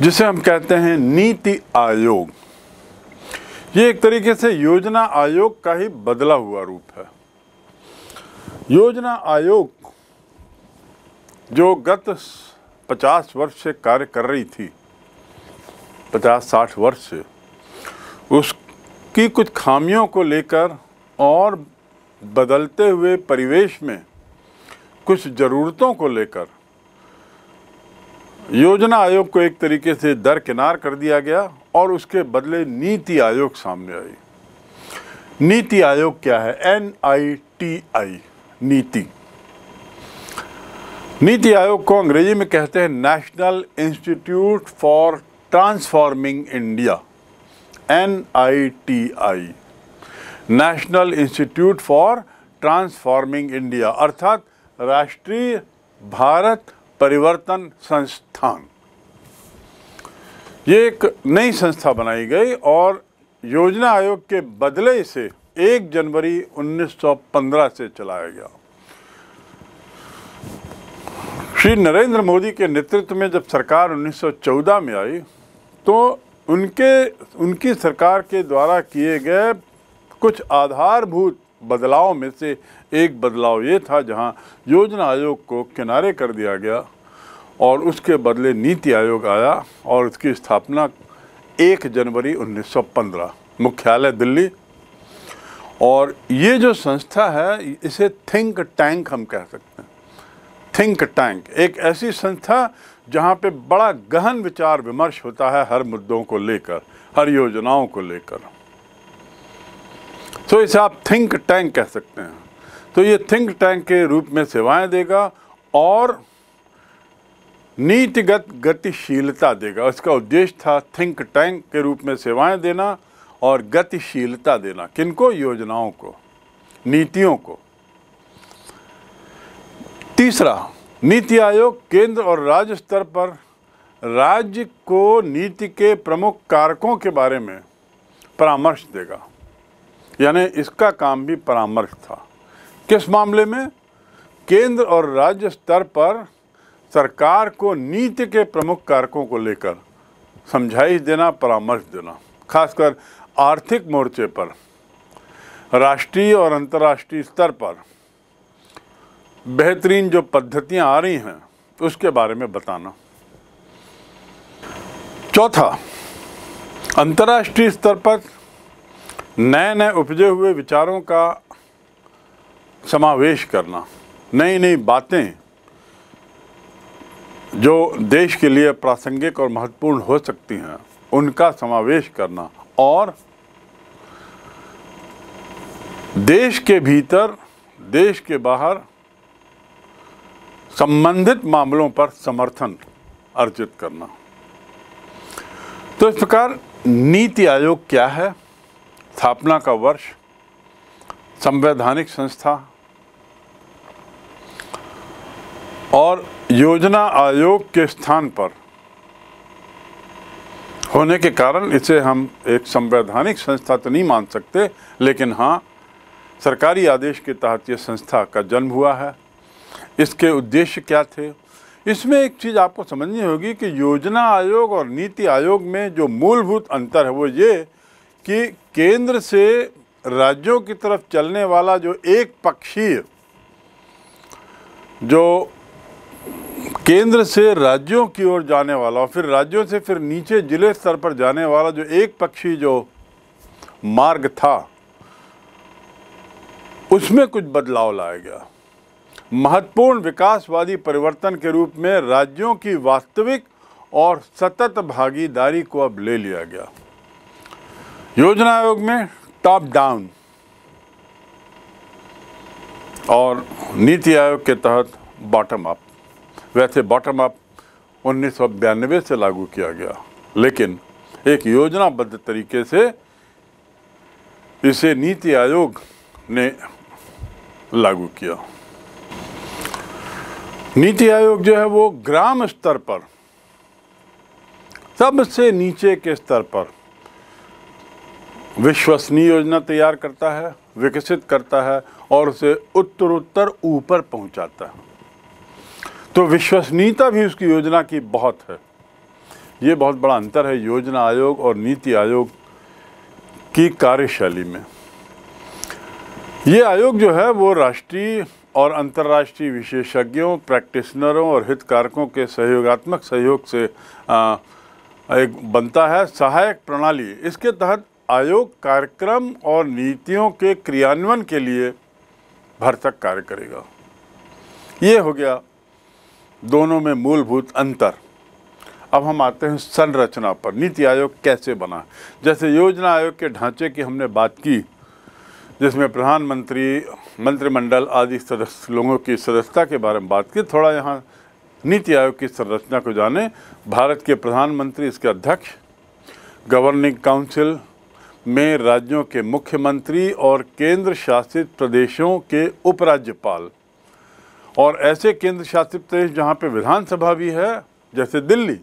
जिसे हम कहते हैं नीति आयोग। ये एक तरीके से योजना आयोग का ही बदला हुआ रूप है। योजना आयोग जो गत 50 वर्ष से कार्य कर रही थी 50-60 वर्ष से, उसकी कुछ खामियों को लेकर और बदलते हुए परिवेश में कुछ ज़रूरतों को लेकर योजना आयोग को एक तरीके से दरकिनार कर दिया गया और उसके बदले नीति आयोग सामने आई। नीति आयोग क्या है? एन आई टी आई नीति। नीति आयोग को अंग्रेज़ी में कहते हैं national institute for transforming India N I T I national institute for transforming India अर्थात राष्ट्रीय भारत परिवर्तन संस्थान। ये एक नई संस्था बनाई गई और योजना आयोग के बदले से 1 जनवरी 1915 से चलाया गया। श्री नरेंद्र मोदी के नेतृत्व में जब सरकार 1914 में आई तो उनके, उनकी सरकार के द्वारा किए गए कुछ आधारभूत बदलाव में से एक बदलाव ये था जहाँ योजना आयोग को किनारे कर दिया गया और उसके बदले नीति आयोग आया और उसकी स्थापना 1 जनवरी 1915 मुख्यालय दिल्ली। और ये जो संस्था है, इसे थिंक टैंक हम कह सकते हैं। थिंक टैंक, एक ऐसी संस्था जहाँ पे बड़ा गहन विचार विमर्श होता है हर मुद्दों को लेकर, हर योजनाओं को लेकर। तो इसे आप थिंक टैंक कह सकते हैं। तो ये थिंक टैंक के रूप में सेवाएँ देगा और नीतिगत गतिशीलता देगा। उसका उद्देश्य था थिंक टैंक के रूप में सेवाएँ देना और गतिशीलता देना। किनको? योजनाओं को, नीतियों को। तीसरा, नीति आयोग केंद्र और राज्य स्तर पर राज्य को नीति के प्रमुख कारकों के बारे में परामर्श देगा। यानी इसका काम भी परामर्श था। किस मामले में? केंद्र और राज्य स्तर पर सरकार को नीति के प्रमुख कारकों को लेकर समझाइश देना, परामर्श देना, खासकर आर्थिक मोर्चे पर, राष्ट्रीय और अंतर्राष्ट्रीय स्तर पर बेहतरीन जो पद्धतियाँ आ रही हैं, उसके बारे में बताना। चौथा, अंतर्राष्ट्रीय स्तर पर नए नए उपजे हुए विचारों का समावेश करना। नई नई बातें जो देश के लिए प्रासंगिक और महत्वपूर्ण हो सकती हैं, उनका समावेश करना और देश के भीतर, देश के बाहर संबंधित मामलों पर समर्थन अर्जित करना। तो इस प्रकार नीति आयोग क्या है? स्थापना का वर्ष, संवैधानिक संस्था और योजना आयोग के स्थान पर होने के कारण इसे हम एक संवैधानिक संस्था तो नहीं मान सकते, लेकिन हाँ सरकारी आदेश के तहत ये संस्था का जन्म हुआ है। इसके उद्देश्य क्या थे? इसमें एक चीज़ आपको समझनी होगी कि योजना आयोग और नीति आयोग में जो मूलभूत अंतर है वो ये कि केंद्र से राज्यों की तरफ़ चलने वाला जो एक पक्षीय, जो केंद्र से राज्यों की ओर जाने वाला और फिर राज्यों से फिर नीचे ज़िले स्तर पर जाने वाला जो एक पक्षी जो मार्ग था, उसमें कुछ बदलाव लाया गया। महत्वपूर्ण विकासवादी परिवर्तन के रूप में राज्यों की वास्तविक और सतत भागीदारी को अब ले लिया गया। योजना आयोग में टॉप डाउन और नीति आयोग के तहत बॉटम अप वैसे बॉटम अप उन्नीस से लागू किया गया। लेकिन एक योजनाबद्ध तरीके से इसे नीति आयोग ने लागू किया। नीति आयोग जो है वो ग्राम स्तर पर, सबसे नीचे के स्तर पर विश्वसनीय योजना तैयार करता है, विकसित करता है और उसे उत्तरोत्तर ऊपर पहुंचाता है। तो विश्वसनीयता भी उसकी योजना की बहुत है। ये बहुत बड़ा अंतर है योजना आयोग और नीति आयोग की कार्यशैली में। ये आयोग जो है वो राष्ट्रीय और अंतर्राष्ट्रीय विशेषज्ञों प्रैक्टिशनरों और हितकारकों के सहयोगात्मक सहयोग से आ, एक बनता है सहायक प्रणाली। इसके तहत आयोग कार्यक्रम और नीतियों के क्रियान्वयन के लिए भरतक कार्य करेगा। ये हो गया दोनों में मूलभूत अंतर। अब हम आते हैं संरचना पर। नीति आयोग कैसे बना? जैसे योजना आयोग के ढांचे की हमने बात की, जिसमें प्रधानमंत्री, मंत्रिमंडल आदि सदस्य, लोगों की सदस्यता के बारे में बात की। थोड़ा यहाँ नीति आयोग की संरचना को जाने। भारत के प्रधानमंत्री, इसके अध्यक्ष, गवर्निंग काउंसिल में राज्यों के मुख्यमंत्री और केंद्र शासित प्रदेशों के उपराज्यपाल और ऐसे केंद्र शासित प्रदेश जहाँ पे विधानसभा भी है, जैसे दिल्ली,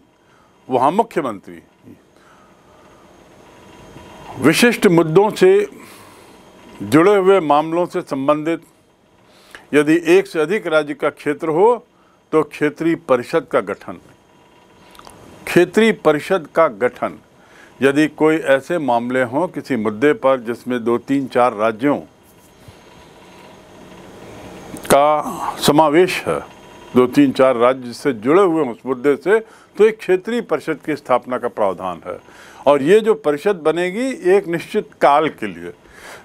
वहाँ मुख्यमंत्री। विशिष्ट मुद्दों से जुड़े हुए मामलों से संबंधित, यदि एक से अधिक राज्य का क्षेत्र हो तो क्षेत्रीय परिषद का गठन। क्षेत्रीय परिषद का गठन। यदि कोई ऐसे मामले हों किसी मुद्दे पर जिसमें दो तीन चार राज्यों का समावेश है। दो तीन चार राज्य से जुड़े हुए उस मुद्दे से तो एक क्षेत्रीय परिषद की स्थापना का प्रावधान है। और ये जो परिषद बनेगी, एक निश्चित काल के लिए।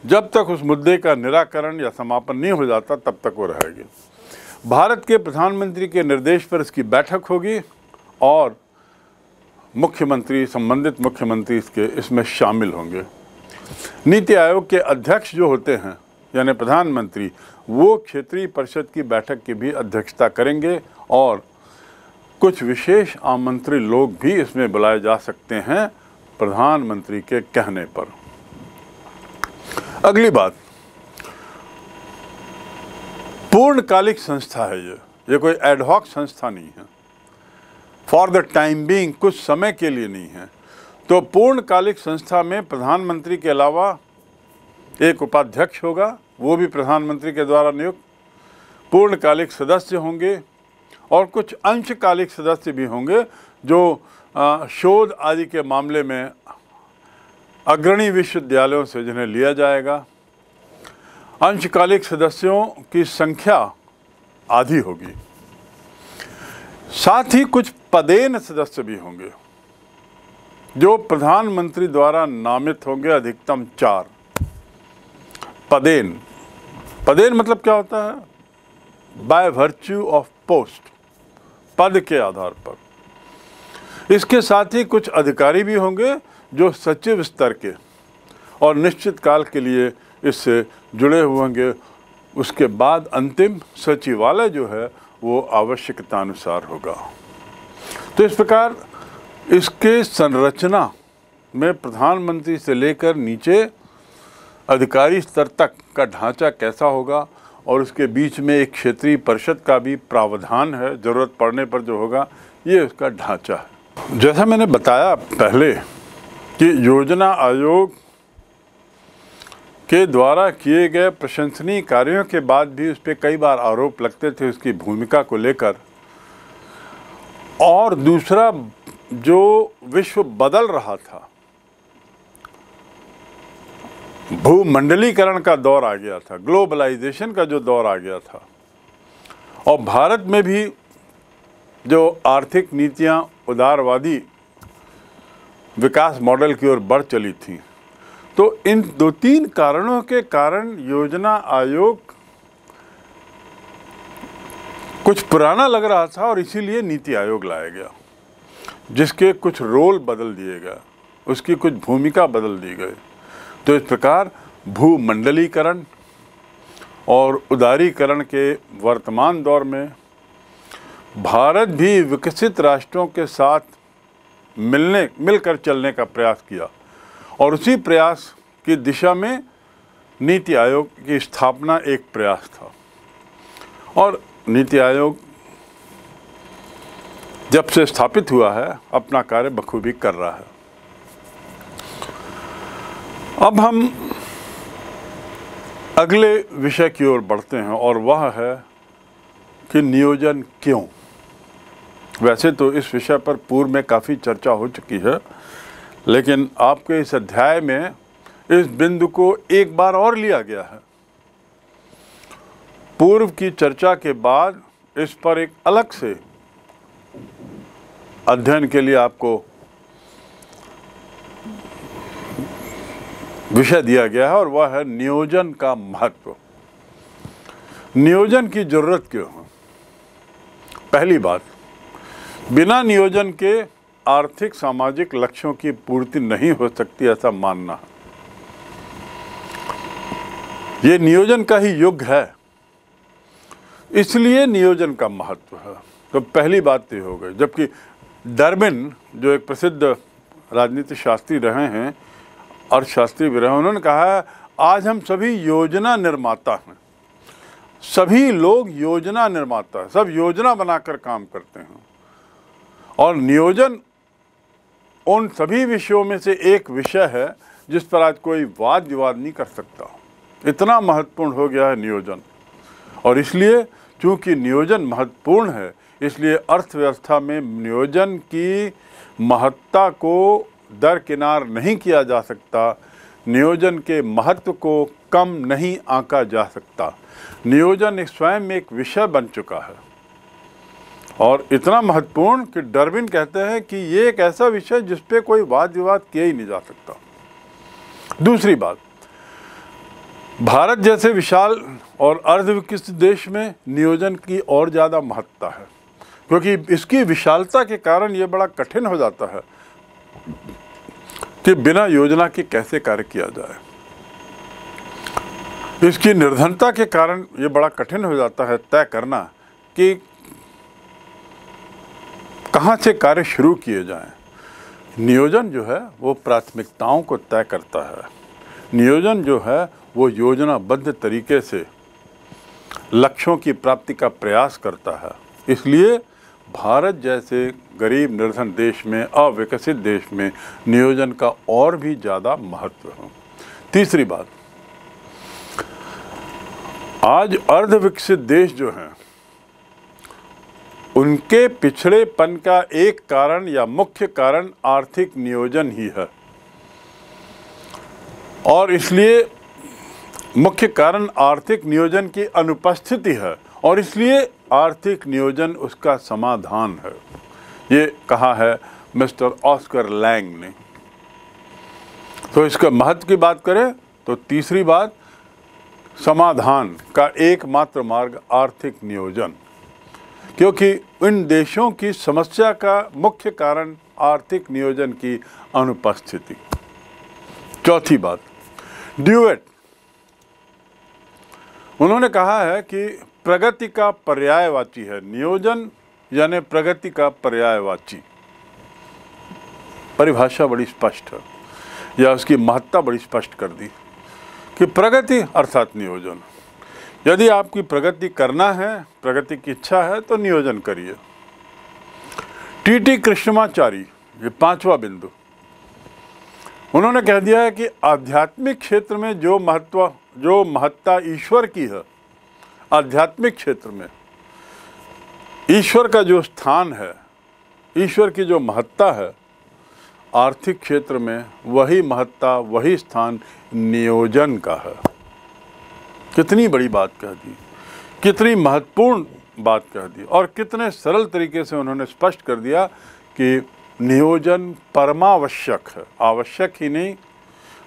जब तक उस मुद्दे का निराकरण या समापन नहीं हो जाता, तब तक वो रहेगी। भारत के प्रधानमंत्री के निर्देश पर इसकी बैठक होगी और मुख्यमंत्री, संबंधित मुख्यमंत्री इसके, इसमें शामिल होंगे। नीति आयोग के अध्यक्ष जो होते हैं यानी प्रधानमंत्री, वो क्षेत्रीय परिषद की बैठक की भी अध्यक्षता करेंगे और कुछ विशेष आमंत्रित लोग भी इसमें बुलाए जा सकते हैं प्रधानमंत्री के कहने पर। अगली बात। पूर्णकालिक संस्था है ये। ये कोई एडहॉक संस्था नहीं है। फॉर द टाइम बीइंग कुछ समय के लिए नहीं है। तो पूर्णकालिक संस्था में प्रधानमंत्री के अलावा एक उपाध्यक्ष होगा, वो भी प्रधानमंत्री के द्वारा नियुक्त। पूर्णकालिक सदस्य होंगे और कुछ अंशकालिक सदस्य भी होंगे जो शोध आदि के मामले में अग्रणी विश्वविद्यालयों से जिन्हें लिया जाएगा। अंशकालिक सदस्यों की संख्या आधी होगी। साथ ही कुछ पदेन सदस्य भी होंगे, जो प्रधानमंत्री द्वारा नामित होंगे अधिकतम चार। पदेन। पदेन मतलब क्या होता है? बाय वर्च्यू ऑफ़ पोस्ट पद के आधार पर। इसके साथ ही कुछ अधिकारी भी होंगे जो सचिव स्तर के और निश्चित काल के लिए इससे जुड़े हुए होंगे। उसके बाद अंतिम सचिवालय जो है, वो आवश्यकता अनुसार होगा। तो इस प्रकार इसके संरचना में प्रधानमंत्री से लेकर नीचे अधिकारी स्तर तक का ढांचा कैसा होगा और उसके बीच में एक क्षेत्रीय परिषद का भी प्रावधान है, ज़रूरत पड़ने पर जो होगा, ये उसका ढांचा है। जैसा मैंने बताया पहले कि योजना आयोग के द्वारा किए गए प्रशंसनीय कार्यों के बाद भी उस पर कई बार आरोप लगते थे उसकी भूमिका को लेकर। और दूसरा, जो विश्व बदल रहा था भूमंडलीकरण का दौर आ गया था, ग्लोबलाइजेशन का जो दौर आ गया था। और भारत में भी जो आर्थिक नीतियाँ, उदारवादी विकास मॉडल की ओर बढ़ चली थी। तो इन दो तीन कारणों के कारण योजना आयोग कुछ पुराना लग रहा था और इसीलिए नीति आयोग लाया गया, जिसके कुछ रोल बदल दिए गए, उसकी कुछ भूमिका बदल दी गई। तो इस प्रकार भूमंडलीकरण और उदारीकरण के वर्तमान दौर में भारत भी विकसित राष्ट्रों के साथ मिलने, मिलकर चलने का प्रयास किया। और उसी प्रयास की दिशा में नीति आयोग की स्थापना एक प्रयास था। और नीति आयोग जब से स्थापित हुआ है, अपना कार्य बखूबी कर रहा है। अब हम अगले विषय की ओर बढ़ते हैं और वह है कि नियोजन क्यों? वैसे तो इस विषय पर पूर्व में काफ़ी चर्चा हो चुकी है, लेकिन आपके इस अध्याय में इस बिंदु को एक बार और लिया गया है। पूर्व की चर्चा के बाद इस पर एक अलग से अध्ययन के लिए आपको विषय दिया गया है और वह है नियोजन का महत्व। नियोजन की ज़रूरत क्यों है? पहली बात, बिना नियोजन के आर्थिक सामाजिक लक्ष्यों की पूर्ति नहीं हो सकती ऐसा मानना ये नियोजन का ही युग है, इसलिए नियोजन का महत्व है। तो पहली बात तो हो गई, जबकि डरबिन जो एक प्रसिद्ध राजनीति शास्त्री रहे हैं अर्थशास्त्री भी रहे उन्होंने कहा, आज हम सभी योजना निर्माता हैं। सभी लोग योजना निर्माता है। सब योजना बनाकर काम करते हैं। और नियोजन उन सभी विषयों में से एक विषय है, जिस पर आज कोई वाद विवाद नहीं कर सकता। इतना महत्वपूर्ण हो गया है नियोजन। और इसलिए, चूँकि नियोजन महत्वपूर्ण है, इसलिए अर्थव्यवस्था में नियोजन की महत्ता को दरकिनार नहीं किया जा सकता, नियोजन के महत्व को कम नहीं आंका जा सकता। नियोजन स्वयं एक विषय बन चुका है। और इतना महत्वपूर्ण कि डरबिन कहते हैं कि ये एक ऐसा विषय जिस पे कोई वाद विवाद किया ही नहीं जा सकता। दूसरी बात, भारत जैसे विशाल और अर्धविकसित देश में नियोजन की और ज़्यादा महत्ता है, क्योंकि इसकी विशालता के कारण ये बड़ा कठिन हो जाता है। कि बिना योजना के कैसे कार्य किया जाए? इसकी निर्धनता के कारण ये बड़ा कठिन हो जाता है तय करना कि कहाँ से कार्य शुरू किए जाएँ। नियोजन जो है, वो प्राथमिकताओं को तय करता है। नियोजन जो है, वो योजनाबद्ध तरीके से लक्ष्यों की प्राप्ति का प्रयास करता है। इसलिए भारत जैसे गरीब निर्धन देश में, अविकसित देश में नियोजन का और भी ज़्यादा महत्व है। तीसरी बात, आज अर्धविकसित देश जो हैं, उनके पिछड़ेपन का एक कारण या मुख्य कारण आर्थिक नियोजन ही है। और इसलिए मुख्य कारण आर्थिक नियोजन की अनुपस्थिति है। और इसलिए आर्थिक नियोजन उसका समाधान है। ये कहा है मिस्टर ऑस्कर लैंग ने। तो इसका महत्व की बात करें तो तीसरी बात, समाधान का एकमात्र मार्ग आर्थिक नियोजन। क्योंकि इन देशों की समस्या का मुख्य कारण आर्थिक नियोजन की अनुपस्थिति। चौथी बात, ड्यूएट। उन्होंने कहा है कि प्रगति का पर्यायवाची है। नियोजन यानी प्रगति का पर्यायवाची। परिभाषा बड़ी स्पष्ट है। या उसकी महत्ता बड़ी स्पष्ट कर दी कि प्रगति अर्थात नियोजन। यदि आपकी प्रगति करना है, प्रगति की इच्छा है तो नियोजन करिए। टीटी कृष्णमाचारी ये पांचवा बिंदु। उन्होंने कह दिया है कि आध्यात्मिक क्षेत्र में जो महत्व, जो महत्ता ईश्वर की है आध्यात्मिक क्षेत्र में, ईश्वर का जो स्थान है, ईश्वर की जो महत्ता है, आर्थिक क्षेत्र में वही महत्ता, वही स्थान नियोजन का है। कितनी बड़ी बात कह दी, कितनी महत्वपूर्ण बात कह दी, और कितने सरल तरीके से उन्होंने स्पष्ट कर दिया कि नियोजन परमावश्यक है। आवश्यक ही नहीं,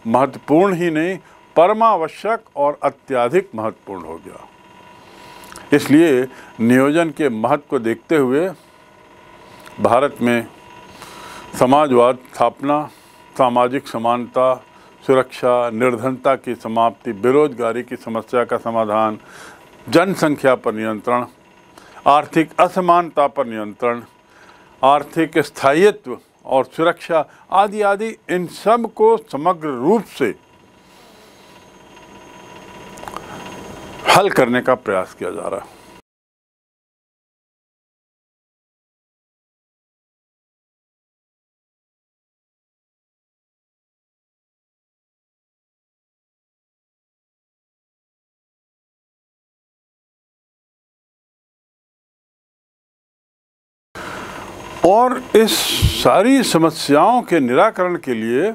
महत्वपूर्ण ही नहीं, परमावश्यक और अत्याधिक महत्वपूर्ण हो गया। इसलिए नियोजन के महत्व को देखते हुए भारत में समाजवाद, स्थापना, सामाजिक समानता, सुरक्षा, निर्धनता की समाप्ति, बेरोजगारी की समस्या का समाधान, जनसंख्या पर नियंत्रण, आर्थिक असमानता पर नियंत्रण, आर्थिक स्थायित्व और सुरक्षा आदि आदि इन सबको समग्र रूप से हल करने का प्रयास किया जा रहा है। और इस सारी समस्याओं के निराकरण के लिए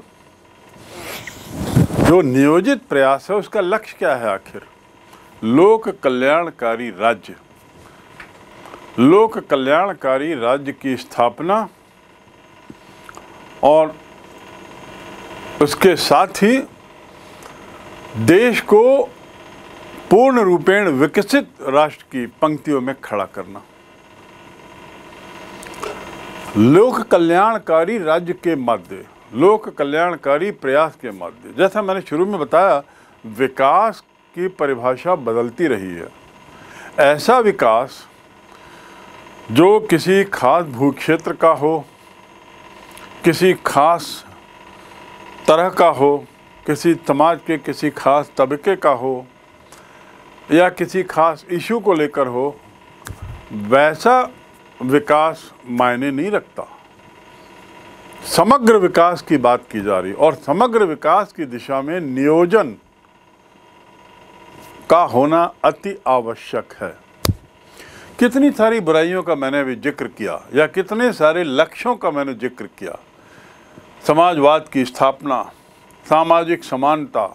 जो नियोजित प्रयास है, उसका लक्ष्य क्या है आखिर? लोक कल्याणकारी राज्य। लोक कल्याणकारी राज्य की स्थापना और उसके साथ ही देश को पूर्ण रूपेण विकसित राष्ट्र की पंक्तियों में खड़ा करना। लोक कल्याणकारी राज्य के मध्य लोक कल्याणकारी प्रयास के मध्य। जैसा मैंने शुरू में बताया, विकास की परिभाषा बदलती रही है। ऐसा विकास जो किसी खास भूक्षेत्र का हो, किसी खास तरह का हो, किसी समाज के किसी खास तबके का हो, या किसी खास इशू को लेकर हो, वैसा विकास मायने नहीं रखता। समग्र विकास की बात की जा रही और समग्र विकास की दिशा में नियोजन का होना अति आवश्यक है। कितनी सारी बुराइयों का मैंने अभी ज़िक्र किया, या कितने सारे लक्ष्यों का मैंने ज़िक्र किया? समाजवाद की स्थापना, सामाजिक समानता,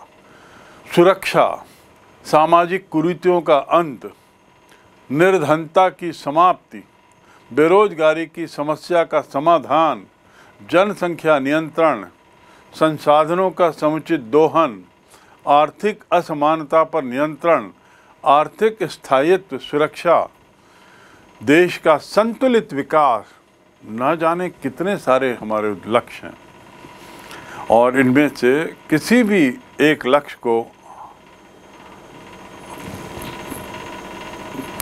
सुरक्षा, सामाजिक कुरीतियों का अंत, निर्धनता की समाप्ति, बेरोजगारी की समस्या का समाधान, जनसंख्या नियंत्रण, संसाधनों का समुचित दोहन आर्थिक असमानता पर नियंत्रण, आर्थिक स्थायित्व, सुरक्षा, देश का संतुलित विकास, न जाने कितने सारे हमारे लक्ष्य हैं। और इनमें से किसी भी एक लक्ष्य को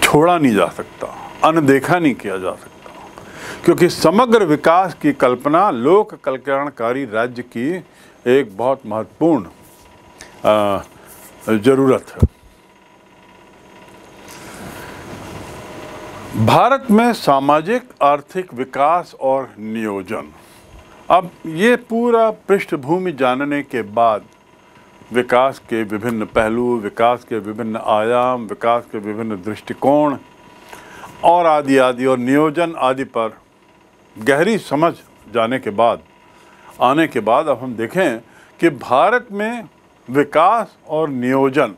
छोड़ा नहीं जा सकता, अनदेखा नहीं किया जा सकता, क्योंकि समग्र विकास की कल्पना लोक कल्याणकारी राज्य की एक बहुत महत्वपूर्ण ज़रूरत है। भारत में सामाजिक, आर्थिक विकास और नियोजन। अब ये पूरा पृष्ठभूमि जानने के बाद विकास के विभिन्न पहलू, विकास के विभिन्न आयाम, विकास के विभिन्न दृष्टिकोण और आदि आदि और नियोजन आदि पर गहरी समझ जाने के बाद, आने के बाद अब हम देखें कि भारत में विकास और नियोजन।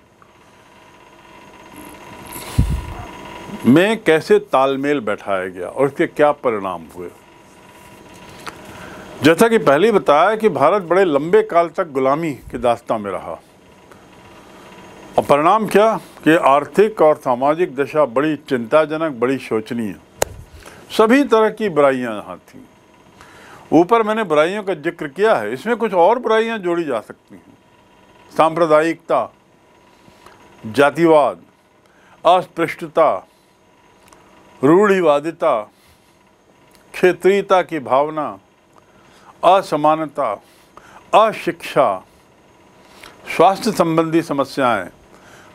में कैसे तालमेल बैठाया गया और इसके क्या परिणाम हुए? जैसा कि पहले बताया कि भारत बड़े लंबे काल तक गुलामी की दास्ता में रहा। और परिणाम क्या? कि आर्थिक और सामाजिक दशा बड़ी चिंताजनक, बड़ी शोचनीय। सभी तरह की बुराइयाँ यहाँ थी। ऊपर मैंने बुराइयों का ज़िक्र किया है, इसमें कुछ और बुराइयाँ जोड़ी जा सकती हैं। सांप्रदायिकता, जातिवाद, अस्पृष्टता, रूढ़िवादिता, क्षेत्रीयता की भावना, असमानता, अशिक्षा, स्वास्थ्य संबंधी समस्याएँ,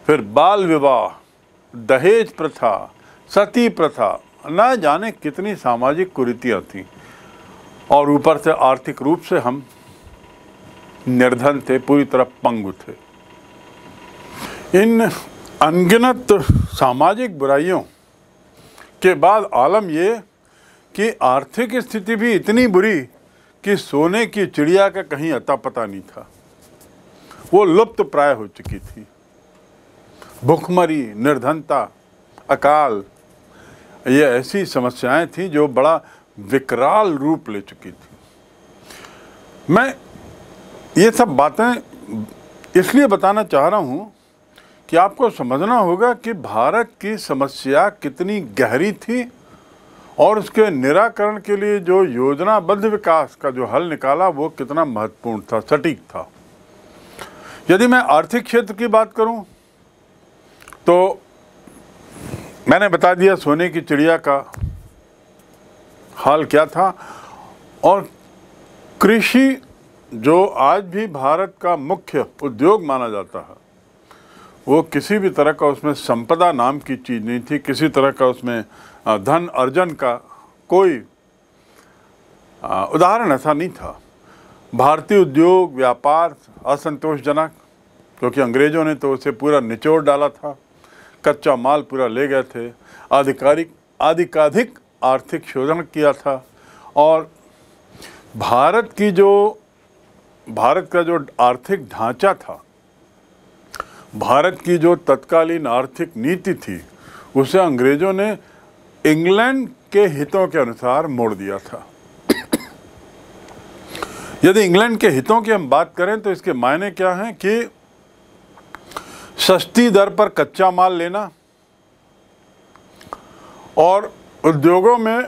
फिर बाल विवाह, दहेज प्रथा, सती प्रथा, न जाने कितनी सामाजिक कुरीतियाँ थीं। और ऊपर से आर्थिक रूप से हम निर्धन थे, पूरी तरह पंगु थे। इन अनगिनत सामाजिक बुराइयों के बाद आलम ये कि आर्थिक स्थिति भी इतनी बुरी कि सोने की चिड़िया का कहीं अता पता नहीं था। वो लुप्त प्राय हो चुकी थी। भुखमरी, निर्धनता, अकाल, ये ऐसी समस्याएँ थी जो बड़ा विकराल रूप ले चुकी थी। मैं ये सब बातें इसलिए बताना चाह रहा हूँ कि आपको समझना होगा कि भारत की समस्या कितनी गहरी थी और उसके निराकरण के लिए जो योजनाबद्ध विकास का जो हल निकाला, वो कितना महत्वपूर्ण था, सटीक था। यदि मैं आर्थिक क्षेत्र की बात करूँ तो मैंने बता दिया सोने की चिड़िया का हाल क्या था और कृषि जो आज भी भारत का मुख्य उद्योग माना जाता है, वो किसी भी तरह का उसमें संपदा नाम की चीज़ नहीं थी, किसी तरह का उसमें धन अर्जन का कोई उदाहरण ऐसा नहीं था। भारतीय उद्योग, व्यापार असंतोषजनक, क्योंकि अंग्रेज़ों ने तो उसे पूरा निचोड़ डाला था, कच्चा माल पूरा ले गए थे, आधिकारिक, आधिकाधिक आर्थिक शोधन किया था, और भारत की जो भारत का जो आर्थिक ढांचा था, भारत की जो तत्कालीन आर्थिक नीति थी, उसे अंग्रेज़ों ने इंग्लैंड के हितों के अनुसार मोड़ दिया था। यदि इंग्लैंड के हितों की हम बात करें तो इसके मायने क्या हैं कि सस्ती दर पर कच्चा माल लेना और उद्योगों में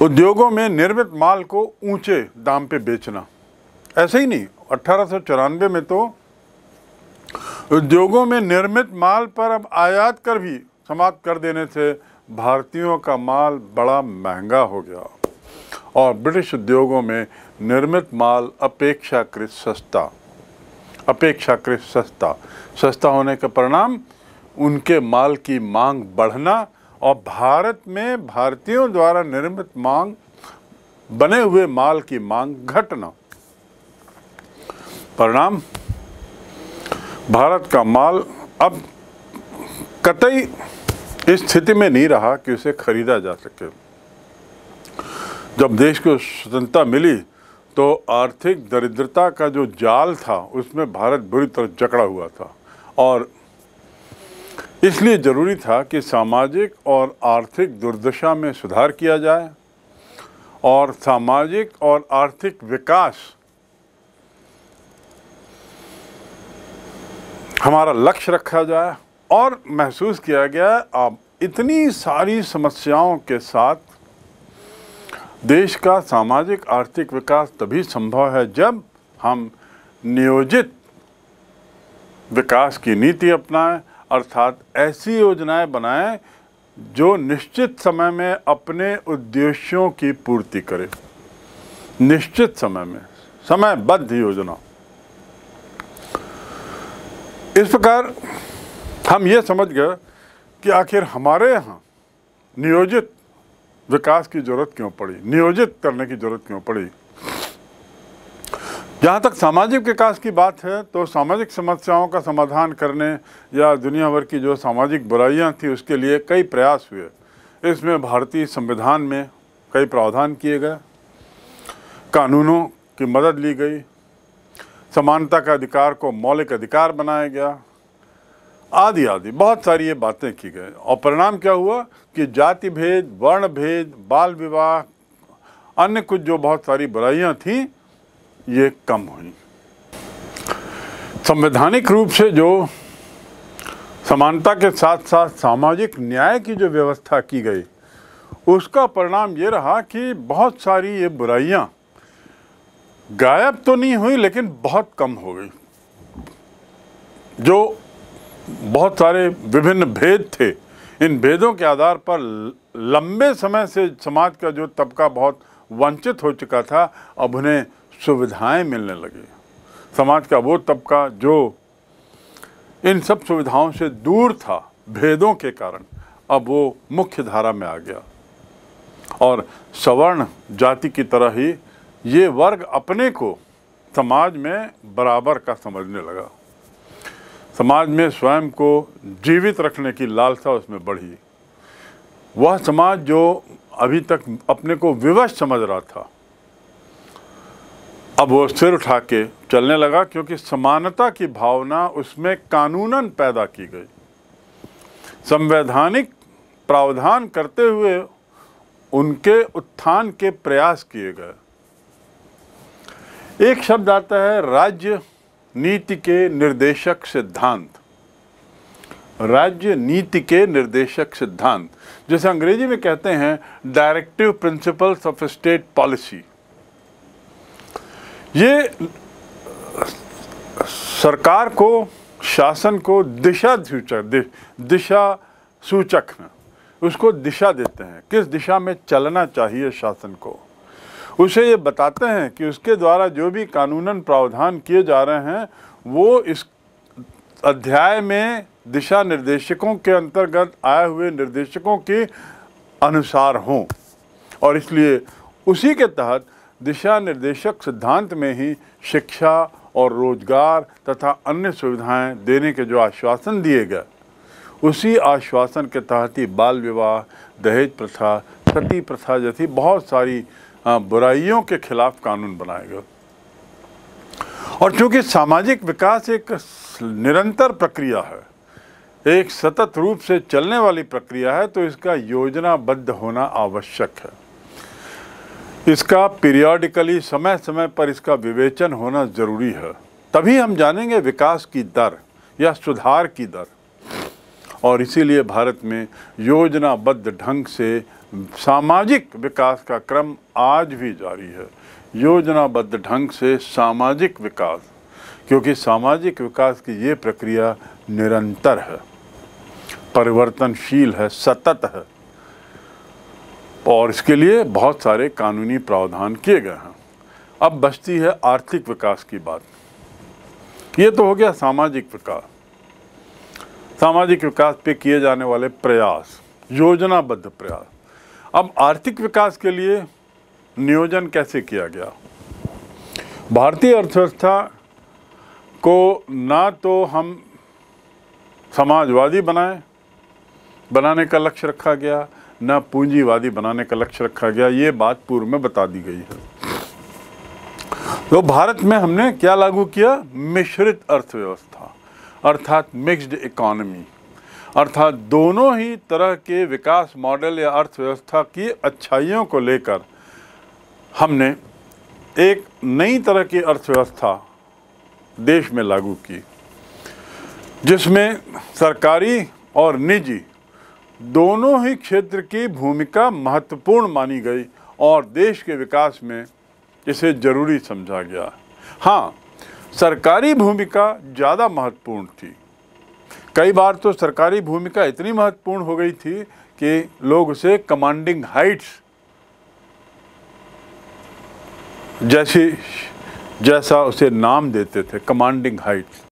उद्योगों में निर्मित माल को ऊँचे दाम पे बेचना। ऐसे ही नहीं, अठारह में तो उद्योगों में निर्मित माल पर अब आयात कर भी समाप्त कर देने से भारतीयों का माल बड़ा महँगा हो गया और ब्रिटिश उद्योगों में निर्मित माल अपेक्षाकृत सस्ता अपेक्षाकृत सस्ता। सस्ता होने का परिणाम उनके माल की मांग बढ़ना और भारत में भारतीयों द्वारा निर्मित मांग, बने हुए माल की मांग घटना परिणाम, भारत का माल अब कतई इस स्थिति में नहीं रहा कि उसे खरीदा जा सके। जब देश को स्वतंत्रता मिली तो आर्थिक दरिद्रता का जो जाल था, उसमें भारत बुरी तरह जकड़ा हुआ था। और इसलिए ज़रूरी था कि सामाजिक और आर्थिक दुर्दशा में सुधार किया जाए और सामाजिक और आर्थिक विकास हमारा लक्ष्य रखा जाए और महसूस किया गया अब इतनी सारी समस्याओं के साथ देश का सामाजिक आर्थिक विकास तभी संभव है जब हम नियोजित विकास की नीति अपनाएँ अर्थात ऐसी योजनाएँ बनाएँ जो निश्चित समय में अपने उद्देश्यों की पूर्ति करे। निश्चित समय में, समयबद्ध योजना। इस प्रकार हम ये समझ गए कि आखिर हमारे यहाँ नियोजित विकास की ज़रूरत क्यों पड़ी, नियोजित करने की ज़रूरत क्यों पड़ी जहाँ तक सामाजिक विकास की बात है तो सामाजिक समस्याओं का समाधान करने या दुनिया भर की जो सामाजिक बुराइयाँ थी, उसके लिए कई प्रयास हुए। इसमें भारतीय संविधान में कई प्रावधान किए गए। कानूनों की मदद ली गई। समानता का अधिकार को मौलिक अधिकार बनाया गया। आदि आदि, बहुत सारी ये बातें की गई। और परिणाम क्या हुआ कि जाति भेद, वर्ण भेद, बाल विवाह, अन्य कुछ जो बहुत सारी बुराइयाँ थीं ये कम हुई। संवैधानिक रूप से जो समानता के साथ साथ सामाजिक न्याय की जो व्यवस्था की गई, उसका परिणाम ये रहा कि बहुत सारी ये बुराइयाँ गायब तो नहीं हुई, लेकिन बहुत कम हो गई। जो बहुत सारे विभिन्न भेद थे, इन भेदों के आधार पर लंबे समय से समाज का जो तबका बहुत वंचित हो चुका था, अब उन्हें सुविधाएँ मिलने लगी। समाज का वो तबका जो इन सब सुविधाओं से दूर था, भेदों के कारण, अब वो मुख्य धारा में आ गया। और सवर्ण जाति की तरह ही ये वर्ग अपने को समाज में बराबर का समझने लगा। समाज में स्वयं को जीवित रखने की लालसा उसमें बढ़ी। वह समाज जो अभी तक अपने को विवश समझ रहा था अब वो सिर उठा के चलने लगा क्योंकि समानता की भावना उसमें कानूनन पैदा की गई। संवैधानिक प्रावधान करते हुए उनके उत्थान के प्रयास किए गए। एक शब्द आता है, राज्य नीति के निर्देशक सिद्धांत। राज्य नीति के निर्देशक सिद्धांत, जैसे अंग्रेज़ी में कहते हैं directive principles of state policy ये सरकार को, शासन को दिशा सूचक दिशा सूचक उसको दिशा देते हैं। किस दिशा में चलना चाहिए शासन को? उसे ये बताते हैं कि उसके द्वारा जो भी कानूनन प्रावधान किए जा रहे हैं, वो इस अध्याय में दिशा निर्देशकों के अंतर्गत आए हुए निर्देशकों के अनुसार हों। और इसलिए उसी के तहत दिशा निर्देशक सिद्धांत में ही शिक्षा और रोज़गार तथा अन्य सुविधाएँ देने के जो आश्वासन दिए गए, उसी आश्वासन के तहत ही बाल विवाह, दहेज प्रथा, सती प्रथा जैसी बहुत सारी बुराइयों के खिलाफ कानून बनाए गए। और चूँकि सामाजिक विकास एक निरंतर प्रक्रिया है, एक सतत रूप से चलने वाली प्रक्रिया है तो इसका योजनाबद्ध होना आवश्यक है। इसका पीरियोडिकली समय समय पर इसका विवेचन होना ज़रूरी है। तभी हम जानेंगे विकास की दर या सुधार की दर। और इसीलिए भारत में योजनाबद्ध ढंग से सामाजिक विकास का क्रम आज भी जारी है। योजनाबद्ध ढंग से सामाजिक विकास, क्योंकि सामाजिक विकास की ये प्रक्रिया निरंतर है, परिवर्तनशील है, सतत है। और इसके लिए बहुत सारे कानूनी प्रावधान किए गए हैं। अब बचती है आर्थिक विकास की बात। ये तो हो गया सामाजिक विकास। सामाजिक विकास पे किए जाने वाले प्रयास, योजनाबद्ध प्रयास। अब आर्थिक विकास के लिए नियोजन कैसे किया गया? भारतीय अर्थव्यवस्था को ना तो हम समाजवादी बनाए, बनाने का लक्ष्य रखा गया न पूंजीवादी बनाने का लक्ष्य रखा गया, ये बात पूर्व में बता दी गई है। तो भारत में हमने क्या लागू किया? मिश्रित अर्थव्यवस्था, अर्थात मिक्स्ड इकोनॉमी अर्थात दोनों ही तरह के विकास मॉडल या अर्थव्यवस्था की अच्छाइयों को लेकर हमने एक नई तरह की अर्थव्यवस्था देश में लागू की, जिसमें सरकारी और निजी दोनों ही क्षेत्र की भूमिका महत्वपूर्ण मानी गई और देश के विकास में इसे ज़रूरी समझा गया। हाँ सरकारी भूमिका ज़्यादा महत्वपूर्ण थी। कई बार तो सरकारी भूमिका इतनी महत्वपूर्ण हो गई थी कि लोग उसे कमांडिंग हाइट्स जैसी जैसा उसे नाम देते थे कमांडिंग हाइट्स